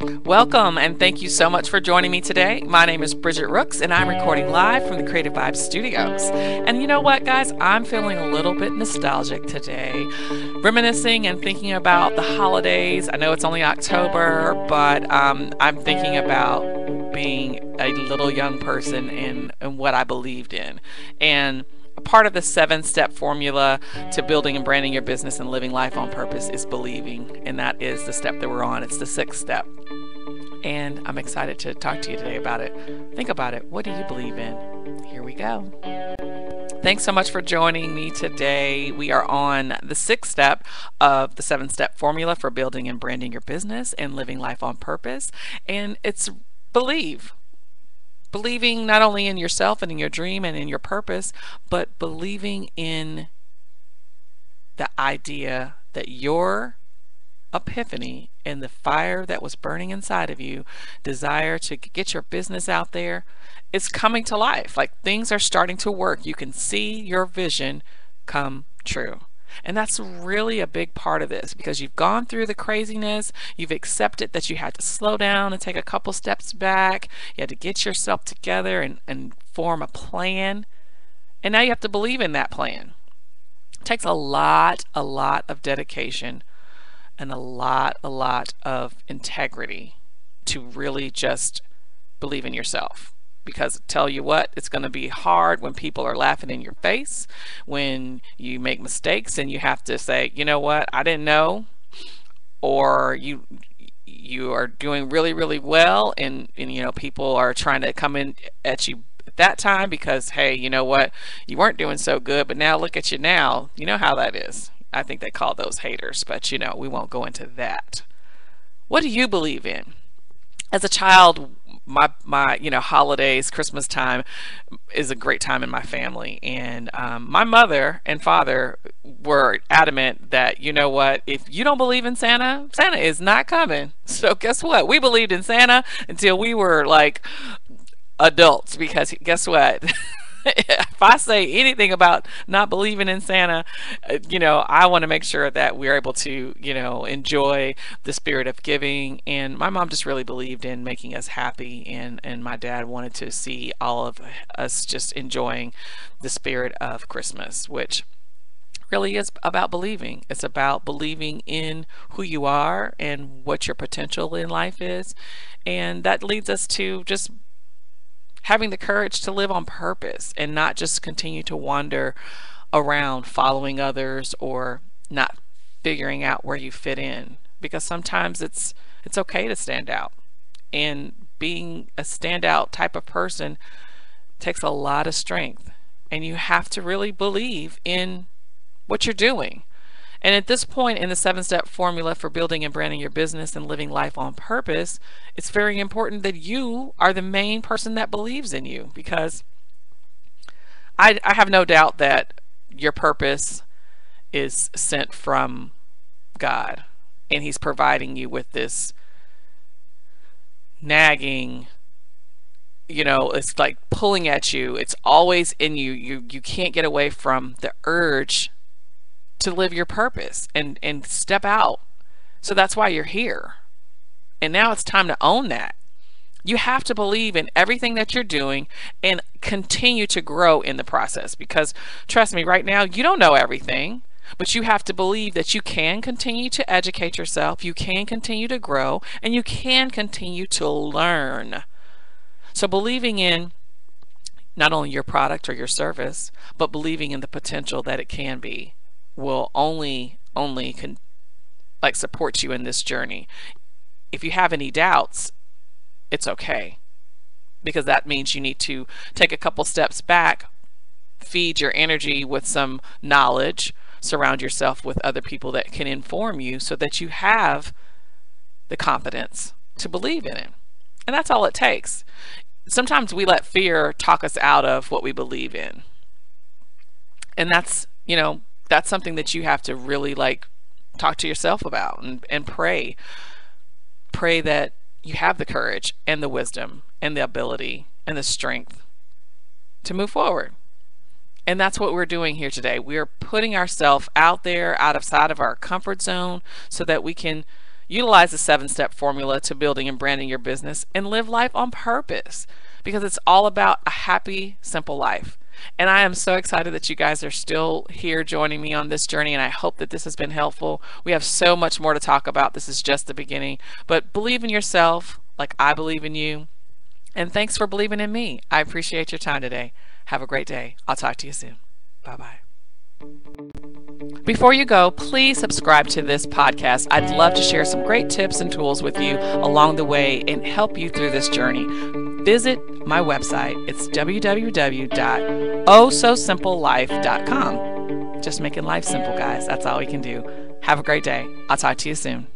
Welcome and thank you so much for joining me today. My name is Bridgette Rooks and I'm recording live from the Cre8tive Vibes Studios. And you know what, guys? I'm feeling a little bit nostalgic today, reminiscing and thinking about the holidays. I know it's only October, but um, I'm thinking about being a little young person and, and what I believed in. And part of the seven step formula to building and branding your business and living life on purpose is believing. And that is the step that we're on. It's the sixth step. And I'm excited to talk to you today about it. Think about it. What do you believe in? Here we go. Thanks so much for joining me today. We are on the sixth step of the seven step formula for building and branding your business and living life on purpose. And it's believe believing not only in yourself and in your dream and in your purpose, but believing in the idea that your epiphany and the fire that was burning inside of you, desire to get your business out there, is coming to life. Like things are starting to work. You can see your vision come true. And that's really a big part of this because you've gone through the craziness, you've accepted that you had to slow down and take a couple steps back, you had to get yourself together and, and form a plan. And now you have to believe in that plan. It takes a lot, a lot of dedication and a lot, a lot of integrity to really just believe in yourself. Because tell you what it's going to be hard when people are laughing in your face when you make mistakes and you have to say you know what? I didn't know or you you are doing really really well and, and you know people are trying to come in at you at that time because hey you know what? You weren't doing so good but now look at you now. You know how that is I think they call those haters but you know we won't go into that. What do you believe in? As a child my my you know holidays christmas time is a great time in my family. And um, my mother and father were adamant that you know what if you don't believe in santa santa is not coming. So guess what? We believed in santa until we were like adults because guess what if I say anything about not believing in Santa, uh, you know, I want to make sure that we're able to, you know, enjoy the spirit of giving. And my mom just really believed in making us happy, and and my dad wanted to see all of us just enjoying the spirit of Christmas, which really is about believing. It's about believing in who you are and what your potential in life is. And that leads us to just having the courage to live on purpose and not just continue to wander around following others or not figuring out where you fit in because sometimes it's it's okay to stand out. And being a standout type of person takes a lot of strength and you have to really believe in what you're doing and at this point in the seven step formula for building and branding your business and living life on purpose, it's very important that you are the main person that believes in you because I, I have no doubt that your purpose is sent from God and He's providing you with this nagging you know it's like pulling at you. It's always in you. You you can't get away from the urge to live your purpose and and step out. So that's why you're here. And now it's time to own that. You have to believe in everything that you're doing and continue to grow in the process because trust me, right now you don't know everything, but you have to believe that you can continue to educate yourself, you can continue to grow, and you can continue to learn. So believing in not only your product or your service, but believing in the potential that it can be will only only can like support you in this journey. If you have any doubts, it's okay because that means you need to take a couple steps back, feed your energy with some knowledge, surround yourself with other people that can inform you so that you have the confidence to believe in it. And that's all it takes. Sometimes we let fear talk us out of what we believe in. And that's, you know, that's something that you have to really like talk to yourself about and, and pray. Pray that you have the courage and the wisdom and the ability and the strength to move forward. And that's what we're doing here today. We are putting ourselves out there, out of sight of our comfort zone, so that we can, Utilize the seven step formula to building and branding your business and live life on purpose because it's all about a happy, simple life. And I am so excited that you guys are still here joining me on this journey, and I hope that this has been helpful. We have so much more to talk about. This is just the beginning. But believe in yourself like I believe in you. And thanks for believing in me. I appreciate your time today. Have a great day. I'll talk to you soon. Bye bye. Before you go, please subscribe to this podcast. I'd love to share some great tips and tools with you along the way and help you through this journey. Visit my website. It's www.ososimplelife.com. Just making life simple, guys. That's all we can do. Have a great day. I'll talk to you soon.